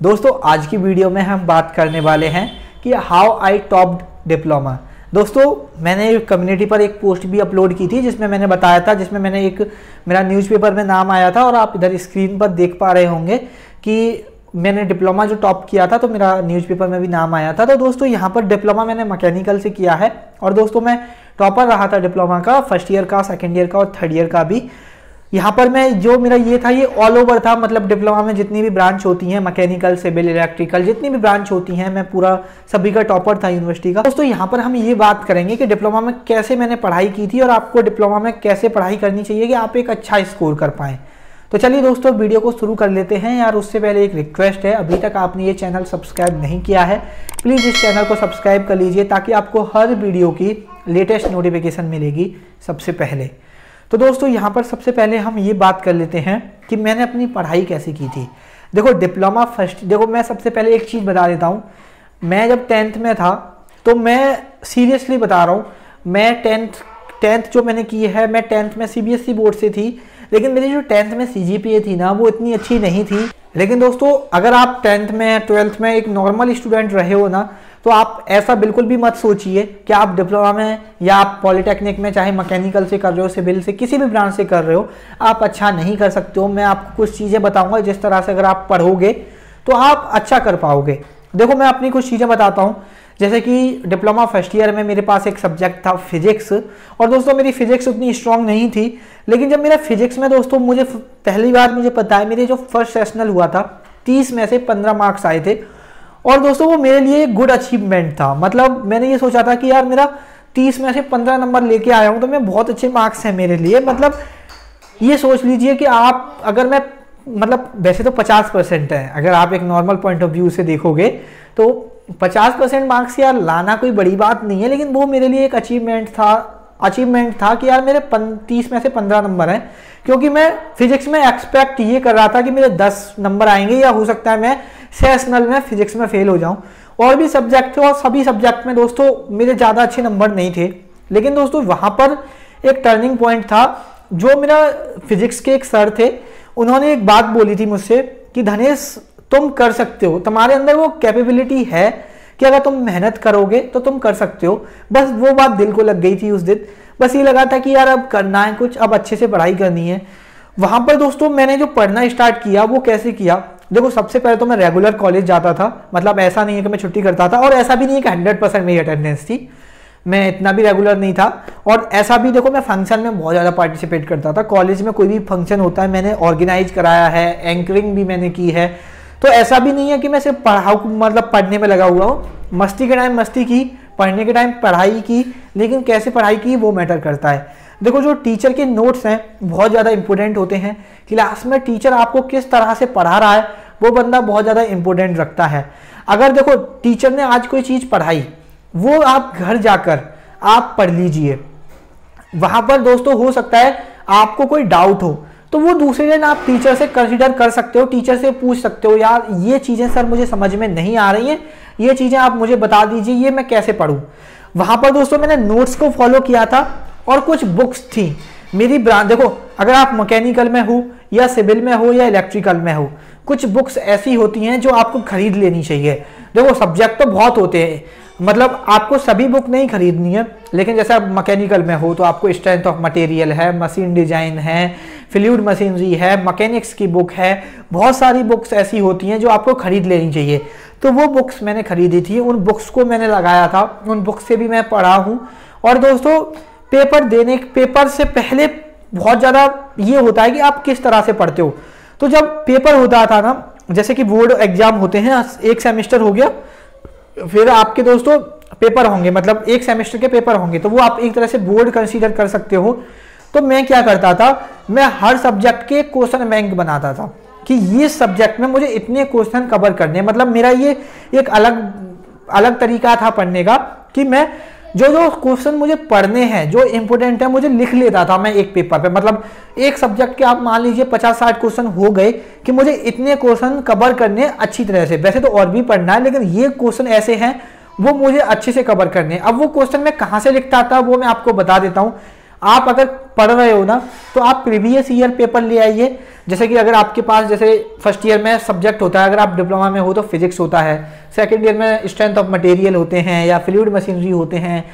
दोस्तों, आज की वीडियो में हम बात करने वाले हैं कि हाउ आई टॉप डिप्लोमा दोस्तों, मैंने कम्युनिटी पर एक पोस्ट भी अपलोड की थी, जिसमें मैंने बताया था, जिसमें मैंने एक, मेरा न्यूज़पेपर में नाम आया था और आप इधर स्क्रीन पर देख पा रहे होंगे कि मैंने डिप्लोमा जो टॉप किया था तो मेरा न्यूज़पेपर में भी नाम आया था। तो दोस्तों, यहाँ पर डिप्लोमा मैंने मैकेनिकल से किया है और दोस्तों, मैं टॉपर रहा था डिप्लोमा का फ़र्स्ट ईयर का सेकेंड ईयर का और थर्ड ईयर का भी। यहाँ पर मैं जो मेरा ये था, ये ऑल ओवर था मतलब डिप्लोमा में जितनी भी ब्रांच होती हैं मैकेनिकल सिविल इलेक्ट्रिकल जितनी भी ब्रांच होती हैं, मैं पूरा सभी का टॉपर था यूनिवर्सिटी का। दोस्तों, यहाँ पर हम ये बात करेंगे कि डिप्लोमा में कैसे मैंने पढ़ाई की थी और आपको डिप्लोमा में कैसे पढ़ाई करनी चाहिए कि आप एक अच्छा स्कोर कर पाएँ। तो चलिए दोस्तों वीडियो को शुरू कर लेते हैं यार, उससे पहले एक रिक्वेस्ट है। अभी तक आपने ये चैनल सब्सक्राइब नहीं किया है प्लीज़ इस चैनल को सब्सक्राइब कर लीजिए ताकि आपको हर वीडियो की लेटेस्ट नोटिफिकेशन मिलेगी सबसे पहले। तो दोस्तों, यहाँ पर सबसे पहले हम ये बात कर लेते हैं कि मैंने अपनी पढ़ाई कैसे की थी। देखो डिप्लोमा फ़र्स्ट देखो, मैं सबसे पहले एक चीज़ बता देता हूँ। मैं जब टेंथ में था तो मैं सीरियसली बता रहा हूँ, मैं टेंथ टेंथ जो मैंने की है, मैं टेंथ में सीबीएसई बोर्ड से थी, लेकिन मेरी जो टेंथ में सीजीपीए थी ना, वो इतनी अच्छी नहीं थी। लेकिन दोस्तों, अगर आप टेंथ में ट्वेल्थ में एक नॉर्मल स्टूडेंट रहे हो ना तो आप ऐसा बिल्कुल भी मत सोचिए कि आप डिप्लोमा में या आप पॉलिटेक्निक में चाहे मैकेनिकल से कर रहे हो सिविल से, किसी भी ब्रांच से कर रहे हो, आप अच्छा नहीं कर सकते हो। मैं आपको कुछ चीज़ें बताऊँगा, जिस तरह से अगर आप पढ़ोगे तो आप अच्छा कर पाओगे। देखो, मैं अपनी कुछ चीज़ें बताता हूँ। जैसे कि डिप्लोमा फ़र्स्ट ईयर में मेरे पास एक सब्जेक्ट था फिजिक्स और दोस्तों, मेरी फिजिक्स उतनी स्ट्रांग नहीं थी, लेकिन जब मेरा फिजिक्स में दोस्तों, मुझे पहली बार मुझे पता है, मेरे जो फ़र्स्ट सेशनल हुआ था, तीस में से पंद्रह मार्क्स आए थे और दोस्तों, वो मेरे लिए एक गुड अचीवमेंट था। मतलब मैंने ये सोचा था कि यार मेरा तीस में से पंद्रह नंबर लेके आया हूँ तो मैं बहुत अच्छे मार्क्स हैं मेरे लिए। मतलब ये सोच लीजिए कि आप, अगर मैं मतलब वैसे तो पचास परसेंट है, अगर आप एक नॉर्मल पॉइंट ऑफ़ व्यू से देखोगे तो पचास परसेंट मार्क्स यार लाना कोई बड़ी बात नहीं है, लेकिन वो मेरे लिए एक अचीवमेंट था। अचीवमेंट था कि यार मेरे तीस में से पंद्रह नंबर हैं। क्योंकि मैं फिजिक्स में एक्सपेक्ट ये कर रहा था कि मेरे दस नंबर आएँगे या हो सकता है मैं सेशनल में फिजिक्स में फेल हो जाऊँ। और भी सब्जेक्ट थे और सभी सब्जेक्ट में दोस्तों मेरे ज़्यादा अच्छे नंबर नहीं थे। लेकिन दोस्तों वहाँ पर एक टर्निंग पॉइंट था, जो मेरा फिजिक्स के एक सर थे। उन्होंने एक बात बोली थी मुझसे कि, धनेश, तुम कर सकते हो। तुम्हारे अंदर वो कैपेबिलिटी है कि अगर तुम मेहनत करोगे तो तुम कर सकते हो। बस वो बात दिल को लग गई थी उस दिन। बस ये लगा था कि यार अब करना है कुछ, अब अच्छे से पढ़ाई करनी है। वहाँ पर दोस्तों मैंने जो पढ़ना स्टार्ट किया, वो कैसे किया? देखो, सबसे पहले तो मैं रेगुलर कॉलेज जाता था। मतलब ऐसा नहीं है कि मैं छुट्टी करता था, और ऐसा भी नहीं है कि हंड्रेड परसेंट मेरी अटेंडेंस थी। मैं इतना भी रेगुलर नहीं था, और ऐसा भी देखो मैं फ़ंक्शन में बहुत ज़्यादा पार्टिसिपेट करता था। कॉलेज में कोई भी फ़ंक्शन होता है, मैंने ऑर्गेनाइज कराया है एंकरिंग भी मैंने की है। तो ऐसा भी नहीं है कि मैं सिर्फ़ पढ़ाऊ मतलब पढ़ने में लगा हुआ हूँ। मस्ती के टाइम मस्ती की, पढ़ने के टाइम पढ़ाई की, लेकिन कैसे पढ़ाई की वो मैटर करता है। देखो, जो टीचर के नोट्स हैं, बहुत ज़्यादा इंपॉर्टेंट होते हैं। क्लास में टीचर आपको किस तरह से पढ़ा रहा है, वो बंदा बहुत ज़्यादा इंपॉर्टेंट रखता है। अगर देखो टीचर ने आज कोई चीज़ पढ़ाई, वो आप घर जाकर आप पढ़ लीजिए। वहाँ पर दोस्तों, हो सकता है आपको कोई डाउट हो। तो वो दूसरे दिन आप टीचर से कंसिडर कर सकते हो टीचर से पूछ सकते हो, यार, ये चीज़ें सर मुझे समझ में नहीं आ रही हैं, ये चीज़ें आप मुझे बता दीजिए, ये मैं कैसे पढ़ूँ? वहाँ पर दोस्तों मैंने नोट्स को फॉलो किया था और कुछ बुक्स थी। मेरी ब्रांच देखो, अगर आप मैकेनिकल में हो या सिविल में हो या इलेक्ट्रिकल में हो, कुछ बुक्स ऐसी होती हैं जो आपको खरीद लेनी चाहिए। देखो सब्जेक्ट तो बहुत होते हैं। मतलब आपको सभी बुक नहीं खरीदनी है, लेकिन जैसे आप मैकेनिकल में हो तो आपको स्ट्रेंथ ऑफ़ मटेरियल है मशीन डिज़ाइन है फ्लूड मशीनरी है मैकेनिक्स की बुक है, बहुत सारी बुक्स ऐसी होती हैं जो आपको खरीद लेनी चाहिए। तो वो बुक्स मैंने खरीदी थी, उन बुक्स को मैंने लगाया था, उन बुक्स से भी मैं पढ़ा हूँ। और दोस्तों पेपर देने पेपर से पहले बहुत ज़्यादा ये होता है कि आप किस तरह से पढ़ते हो। तो जब पेपर होता था ना, जैसे कि बोर्ड एग्ज़ाम होते हैं, एक सेमेस्टर हो गया फिर आपके दोस्तों पेपर होंगे मतलब एक सेमेस्टर के पेपर होंगे तो वो आप एक तरह से बोर्ड कंसीडर कर सकते हो। तो मैं क्या करता था, मैं हर सब्जेक्ट के क्वेश्चन बैंक बनाता था कि ये सब्जेक्ट में मुझे इतने क्वेश्चन कवर करने मतलब मेरा ये एक अलग अलग तरीका था पढ़ने का कि मैं जो जो क्वेश्चन मुझे पढ़ने हैं, जो इंपोर्टेंट है, मुझे लिख लेता था मैं एक पेपर पे। मतलब एक सब्जेक्ट के आप मान लीजिए पचास साठ क्वेश्चन हो गए कि मुझे इतने क्वेश्चन कवर करने अच्छी तरह से। वैसे तो और भी पढ़ना है, लेकिन ये क्वेश्चन ऐसे हैं, वो मुझे अच्छे से कवर करने अब वो क्वेश्चन मैं कहाँ से लिखता था, वो मैं आपको बता देता हूँ। आप अगर पढ़ रहे हो ना तो आप प्रीवियस ईयर पेपर ले आइए। जैसे कि अगर आपके पास जैसे फ़र्स्ट ईयर में सब्जेक्ट होता है, अगर आप डिप्लोमा में हो तो फिजिक्स होता है। सेकेंड ईयर में स्ट्रेंथ ऑफ़ मटेरियल होते हैं या फ्लूड मशीनरी होते हैं।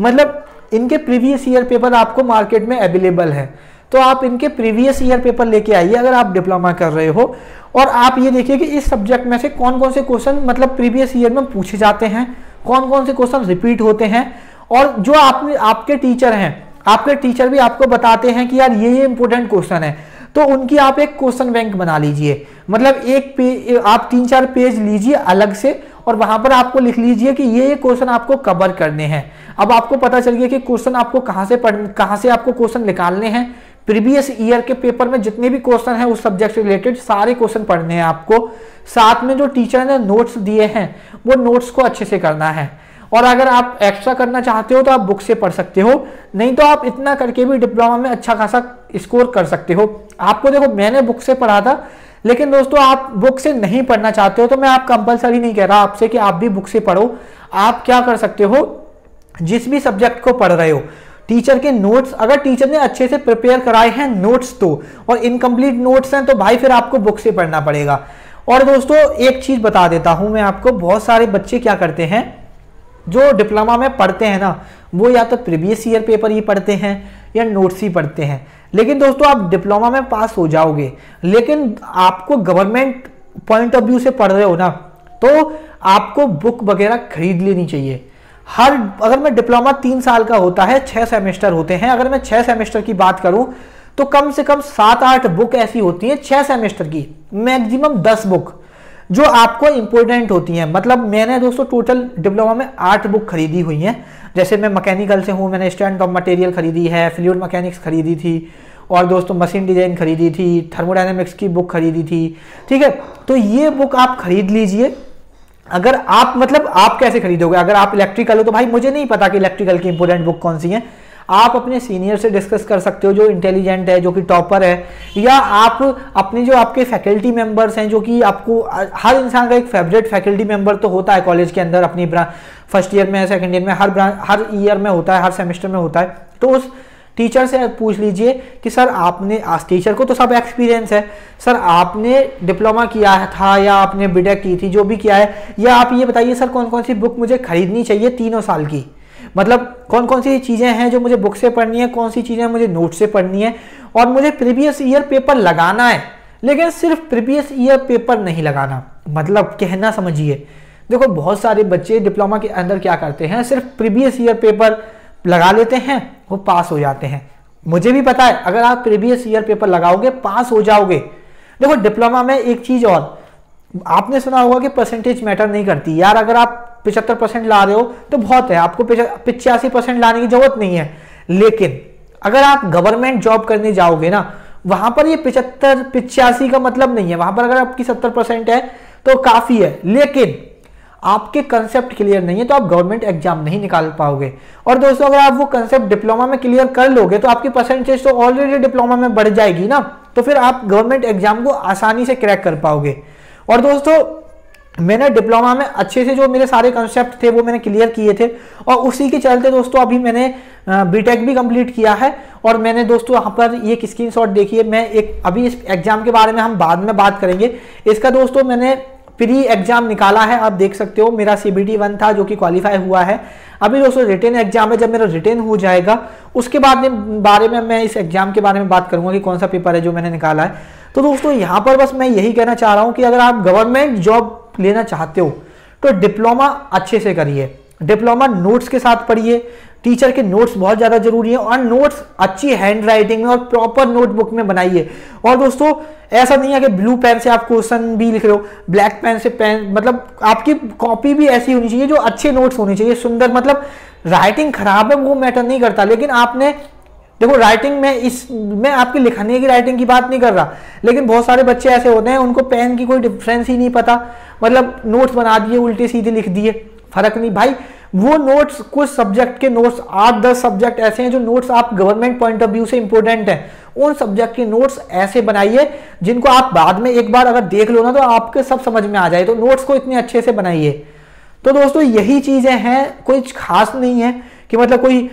मतलब इनके प्रीवियस ईयर पेपर आपको मार्केट में अवेलेबल है। तो आप इनके प्रीवियस ईयर पेपर लेके आइए अगर आप डिप्लोमा कर रहे हो। और आप ये देखिए कि इस सब्जेक्ट में से कौन कौन से क्वेश्चन मतलब प्रीवियस ईयर में पूछे जाते हैं कौन कौन से क्वेश्चन रिपीट होते हैं। और जो आपने, आपके टीचर हैं, आपके टीचर भी आपको बताते हैं कि यार ये ये इंपॉर्टेंट क्वेश्चन है। तो उनकी आप एक क्वेश्चन बैंक बना लीजिए। मतलब एक पेज आप तीन चार पेज लीजिए अलग से और वहाँ पर आपको लिख लीजिए कि ये ये क्वेश्चन आपको कवर करने हैं। अब आपको पता चल गया कि क्वेश्चन आपको कहाँ से पढ़, कहाँ से आपको क्वेश्चन निकालने हैं। प्रीवियस ईयर के पेपर में जितने भी क्वेश्चन हैं उस सब्जेक्ट से रिलेटेड सारे क्वेश्चन पढ़ने हैं आपको। साथ में जो टीचर ने नोट्स दिए हैं, वो नोट्स को अच्छे से करना है। और अगर आप एक्स्ट्रा करना चाहते हो तो आप बुक से पढ़ सकते हो। नहीं तो आप इतना करके भी डिप्लोमा में अच्छा खासा स्कोर कर सकते हो। आपको देखो, मैंने बुक से पढ़ा था, लेकिन दोस्तों आप बुक से नहीं पढ़ना चाहते हो तो मैं आप कंपलसरी नहीं कह रहा आपसे कि आप भी बुक से पढ़ो। आप क्या कर सकते हो? जिस भी सब्जेक्ट को पढ़ रहे हो टीचर के नोट्स अगर टीचर ने अच्छे से प्रिपेयर कराए हैं नोट्स तो और इनकम्प्लीट नोट्स हैं तो भाई फिर आपको बुक से पढ़ना पड़ेगा। और दोस्तों, एक चीज़ बता देता हूँ मैं आपको, बहुत सारे बच्चे क्या करते हैं जो डिप्लोमा में पढ़ते हैं ना, वो या तो प्रीवियस ईयर पेपर ही पढ़ते हैं या नोट्स ही पढ़ते हैं। लेकिन दोस्तों, आप डिप्लोमा में पास हो जाओगे। लेकिन आपको गवर्नमेंट पॉइंट ऑफ़ व्यू से पढ़ रहे हो ना तो आपको बुक वगैरह खरीद लेनी चाहिए। हर, अगर मैं डिप्लोमा तीन साल का होता है, छह सेमेस्टर होते हैं, अगर मैं छह सेमेस्टर की बात करूँ तो कम से कम सात आठ बुक ऐसी होती हैं, छह सेमेस्टर की मैक्सिमम दस बुक जो आपको इंपॉर्टेंट होती हैं। मतलब मैंने दोस्तों टोटल डिप्लोमा में आठ बुक खरीदी हुई हैं। जैसे मैं मैकेनिकल से हूँ, मैंने स्टैंड ऑफ़ मटेरियल खरीदी है फ्लूड मैकेनिक्स खरीदी थी और दोस्तों मशीन डिज़ाइन खरीदी थी थर्मोडाइनमिक्स की बुक खरीदी थी। ठीक है? तो ये बुक आप खरीद लीजिए। अगर आप मतलब आप कैसे खरीदोगे? अगर आप इलेक्ट्रिकल हो तो भाई मुझे नहीं पता कि इलेक्ट्रिकल की इंपोर्टेंट बुक कौन सी है। आप अपने सीनियर से डिस्कस कर सकते हो जो इंटेलिजेंट है, जो कि टॉपर है, या आप अपने जो आपके फैकल्टी मेंबर्स हैं, जो कि आपको, हर इंसान का एक फेवरेट फैकल्टी मेंबर तो होता है कॉलेज के अंदर अपनी फ़र्स्ट ईयर में सेकेंड ईयर में हर ब्रांच हर ईयर में होता है, हर सेमेस्टर में होता है। तो उस टीचर से पूछ लीजिए कि, सर, आपने, आज टीचर को तो सब एक्सपीरियंस है। सर, आपने डिप्लोमा किया था या आपने बीटेक की थी, जो भी किया है, या आप ये बताइए, सर कौन कौन सी बुक मुझे खरीदनी चाहिए तीनों साल की? मतलब कौन कौन सी चीज़ें हैं जो मुझे बुक से पढ़नी है, कौन सी चीज़ें मुझे नोट से पढ़नी है, और मुझे प्रीवियस ईयर पेपर लगाना है, लेकिन सिर्फ़ प्रीवियस ईयर पेपर नहीं लगाना। मतलब कहना समझिए। देखो, बहुत सारे बच्चे डिप्लोमा के अंदर क्या करते हैं, सिर्फ़ प्रीवियस ईयर पेपर लगा लेते हैं, वो पास हो जाते हैं। मुझे भी पता है, अगर आप प्रीवियस ईयर पेपर लगाओगे पास हो जाओगे। देखो डिप्लोमा में एक चीज़ और, आपने सुना होगा कि परसेंटेज मैटर नहीं करती। यार, अगर आप पिछहत्तर परसेंट ला रहे हो तो बहुत है। आपको पिचासी परसेंट लाने की ज़रूरत नहीं है। लेकिन, अगर आप गवर्नमेंट जॉब करने जाओगे ना, वहाँ पर ये पिछहत्तर पिचासी का मतलब नहीं है। वहाँ पर अगर आपकी सत्तर परसेंट है तो काफ़ी है। लेकिन, आपके कंसेप्ट क्लियर नहीं है तो आप गवर्नमेंट एग्ज़ाम नहीं निकाल पाओगे। और दोस्तों, अगर आप वो कंसेप्ट डिप्लोमा में क्लियर कर लोगे तो आपकी परसेंटेज तो ऑलरेडी डिप्लोमा में बढ़ जाएगी ना। तो फिर आप गवर्नमेंट एग्ज़ाम को आसानी से क्रैक कर पाओगे। और दोस्तों मैंने डिप्लोमा में अच्छे से जो मेरे सारे कंसेप्ट थे, वो मैंने क्लियर किए थे और उसी के चलते दोस्तों अभी मैंने बीटेक भी कंप्लीट किया है और मैंने दोस्तों यहाँ पर ये स्क्रीनशॉट देखिए, मैं एक, अभी इस एग्ज़ाम के बारे में हम बाद में बात करेंगे। इसका दोस्तों मैंने प्री एग्ज़ाम निकाला है, आप देख सकते हो, मेरा सीबीटी वन था जो कि क्वालिफाई हुआ है। अभी दोस्तों रिटर्न एग्ज़ाम है, जब मेरा रिटर्न हो जाएगा, उसके बाद में, बारे में मैं इस एग्ज़ाम के बारे में बात करूँगा कि कौन सा पेपर है जो मैंने निकाला है। तो दोस्तों, यहाँ पर बस मैं यही कहना चाह रहा हूँ कि अगर आप गवर्नमेंट जॉब लेना चाहते हो तो डिप्लोमा अच्छे से करिए। डिप्लोमा नोट्स के साथ पढ़िए। टीचर के नोट्स बहुत ज़्यादा ज़रूरी है और नोट्स अच्छी हैंड राइटिंग में और प्रॉपर नोटबुक में बनाइए। और दोस्तों, ऐसा नहीं है कि ब्लू पेन से आप क्वेश्चन भी लिख रहे हो ब्लैक पेन से पेन मतलब आपकी कॉपी भी ऐसी होनी चाहिए जो अच्छे नोट्स होने चाहिए, सुंदर मतलब राइटिंग खराब है, वो मैटर नहीं करता। लेकिन आपने देखो राइटिंग में इस, मैं आपकी लिखने की राइटिंग की बात नहीं कर रहा, लेकिन बहुत सारे बच्चे ऐसे होते हैं, उनको पेन की कोई डिफरेंस ही नहीं पता। मतलब नोट्स बना दिए, उल्टे सीधे लिख दिए, फ़र्क नहीं। भाई, वो नोट्स कुछ सब्जेक्ट के नोट्स आठ, दस सब्जेक्ट ऐसे हैं जो नोट्स आप गवर्नमेंट पॉइंट ऑफ़ व्यू से इंपॉर्टेंट हैं। उन सब्जेक्ट के नोट्स ऐसे बनाइए, जिनको आप बाद में एक बार अगर देख लो ना तो आपके सब समझ में आ जाए। तो नोट्स को इतने अच्छे से बनाइए। तो दोस्तों, यही चीज़ें हैं कोई खास नहीं है कि मतलब कोई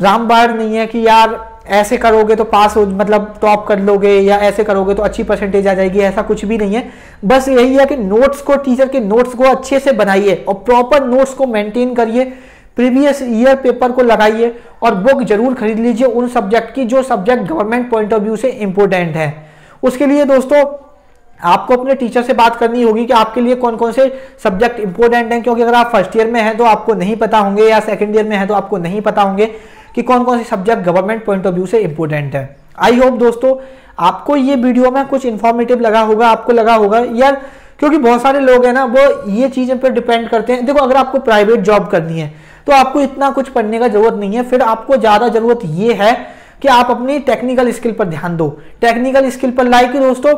रामबाण नहीं है कि यार ऐसे करोगे तो पास हो मतलब टॉप कर लोगे या ऐसे करोगे तो अच्छी परसेंटेज आ जाएगी, ऐसा कुछ भी नहीं है। बस यही है कि नोट्स को टीचर के नोट्स को अच्छे से बनाइए और प्रॉपर नोट्स को मेंटेन करिए। प्रीवियस ईयर पेपर को लगाइए और बुक ज़रूर खरीद लीजिए। उन सब्जेक्ट की जो subject government point of view से इंपॉर्टेंट है। उसके लिए दोस्तों, आपको अपने टीचर से बात करनी होगी कि आपके लिए कौन कौन से सब्जेक्ट इंपॉर्टेंट हैं, क्योंकि अगर आप फ़र्स्ट ईयर में हैं तो आपको नहीं पता होंगे या सेकेंड ईयर में है तो आपको नहीं पता होंगे। कि कौन कौन से subject government point of view से इंपॉर्टेंट है। आई होप दोस्तों, आपको ये वीडियो में कुछ इन्फॉर्मेटिव लगा होगा, आपको लगा होगा, यार, क्योंकि बहुत सारे लोग हैं ना, वो ये चीज़ें पर डिपेंड करते हैं। देखो, अगर आपको प्राइवेट जॉब करनी है तो आपको इतना कुछ पढ़ने का ज़रूरत नहीं है। फिर आपको ज़्यादा ज़रूरत ये है कि आप अपनी टेक्निकल स्किल पर ध्यान दो। टेक्निकल स्किल पर लाइक दोस्तों,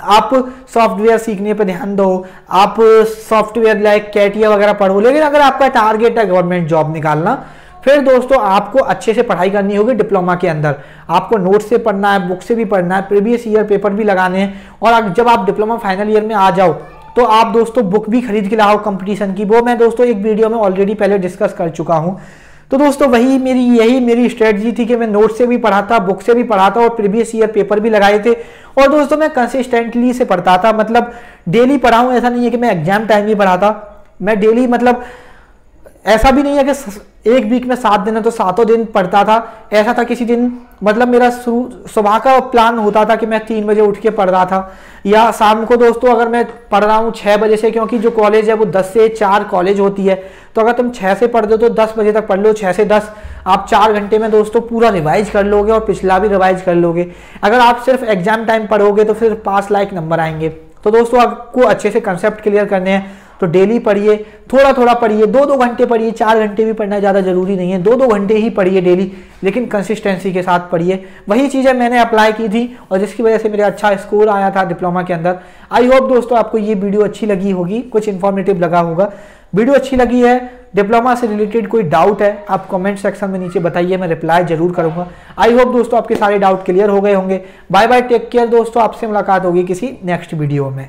आप सॉफ्टवेयर सीखने पर ध्यान दो। आप सॉफ्टवेयर लाइक कैटिया वगैरह पढ़ो। लेकिन अगर आपका टारगेट है गवर्नमेंट जॉब निकालना फिर दोस्तों आपको अच्छे से पढ़ाई करनी होगी डिप्लोमा के अंदर। आपको नोट से पढ़ना है बुक से भी पढ़ना है प्रीवियस ईयर पेपर भी लगाने हैं। और जब आप डिप्लोमा फाइनल ईयर में आ जाओ तो आप दोस्तों बुक भी खरीद के लाओ कंपटीशन की। वो मैं दोस्तों एक वीडियो में ऑलरेडी पहले डिस्कस कर चुका हूँ। तो दोस्तों वही मेरी, यही मेरी स्ट्रेटजी थी कि मैं नोट से भी पढ़ाता बुक से भी पढ़ाता और प्रीवियस ईयर पेपर भी लगाए थे। और दोस्तों मैं कंसिस्टेंटली से पढ़ता था। मतलब डेली पढ़ाऊँ ऐसा नहीं है कि मैं एग्ज़ाम टाइम ही पढ़ाता। मैं डेली मतलब ऐसा भी नहीं है कि एक वीक में सात दिन है तो सातों दिन पढ़ता था। ऐसा था किसी दिन मतलब मेरा सुबह का प्लान होता था कि मैं तीन बजे उठ के पढ़ रहा था। या शाम को दोस्तों, अगर मैं पढ़ रहा हूँ छः बजे से, क्योंकि जो कॉलेज है वो दस से चार कॉलेज होती है तो अगर तुम छः से पढ़ दो तो दस बजे तक पढ़ लो छः से दस। आप चार घंटे में दोस्तों पूरा रिवाइज कर लोगे और पिछला भी रिवाइज कर लोगे। अगर आप सिर्फ़ एग्ज़ाम टाइम पढ़ोगे तो फिर पास लाइक नंबर आएँगे। तो दोस्तों, आपको अच्छे से कंसेप्ट क्लियर करने हैं। तो डेली पढ़िए थोड़ा थोड़ा पढ़िए दो दो घंटे पढ़िए, चार घंटे भी पढ़ना ज़्यादा ज़रूरी नहीं है दो दो घंटे ही पढ़िए डेली लेकिन कंसिस्टेंसी के साथ पढ़िए। वही चीज़ें मैंने अप्लाई की थी और जिसकी वजह से मेरा अच्छा स्कोर आया था डिप्लोमा के अंदर। आई होप दोस्तों आपको ये वीडियो अच्छी लगी होगी, कुछ इन्फॉर्मेटिव लगा होगा। वीडियो अच्छी लगी है डिप्लोमा से रिलेटेड कोई डाउट है, आप कमेंट सेक्शन में नीचे बताइए, मैं रिप्लाई ज़रूर करूँगा। आई होप दोस्तों आपके सारे डाउट क्लियर हो गए होंगे। बाय बाय टेक केयर दोस्तों, आपसे मुलाकात होगी किसी नेक्स्ट वीडियो में।